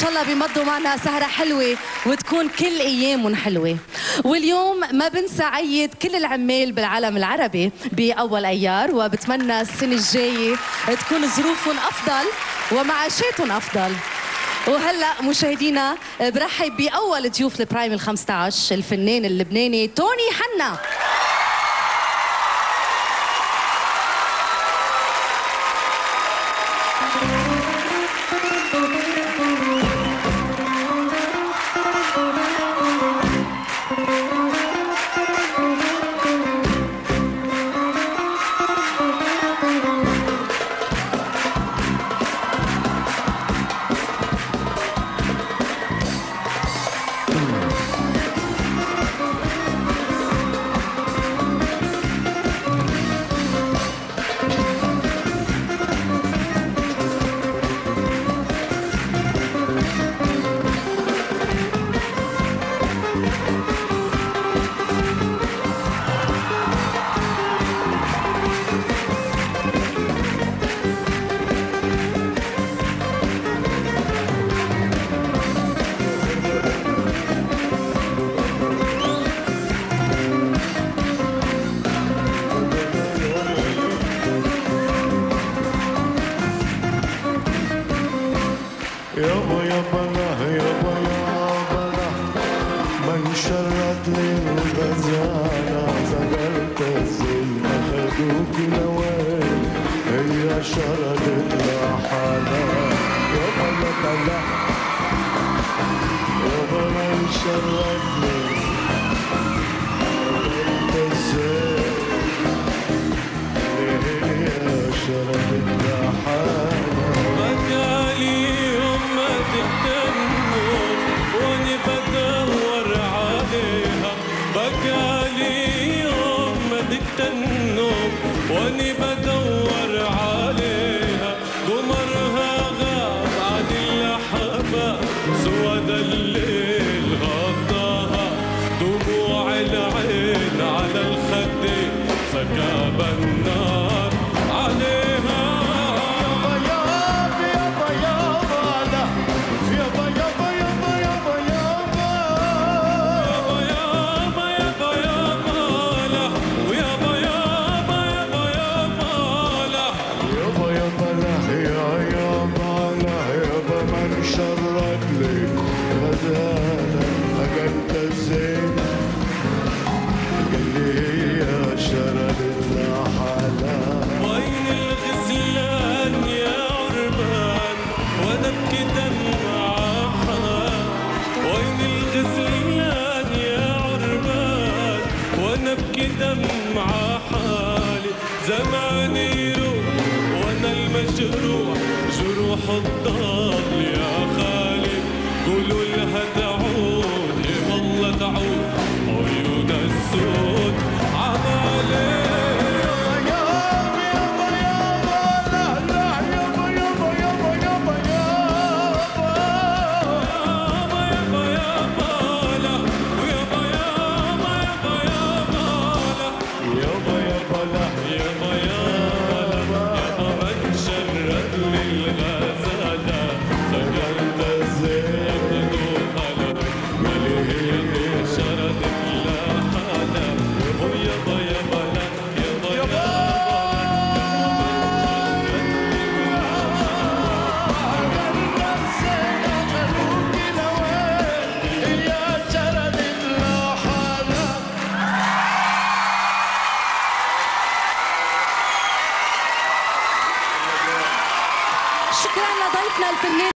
شاء الله بيمضوا معنا سهرة حلوة وتكون كل أيامهم حلوة. واليوم ما بنسى عيد كل العمال بالعالم العربي بأول أيار وبتمنى السنة الجاية تكون ظروفهم أفضل ومعاشاتهم أفضل. وهلأ مشاهدينا برحب بأول ضيوف البرايم ال 15 الفنان اللبناني توني حنا. يابا يابا لا يابا يابا لا من شرت لي الغزالة سجلت الزين أخدوك لوين؟ هي شردت لي واني بدور عليها. غاب عن غطاها. دموع العين على سكاب النار. ابكي دمع حالي. زماني يروح وأنا المجروح. جروح الضال يا خالي. قولوا لها تعود إيه والله تعود عيون السود للغزالة شكرا لضيفنا الفنان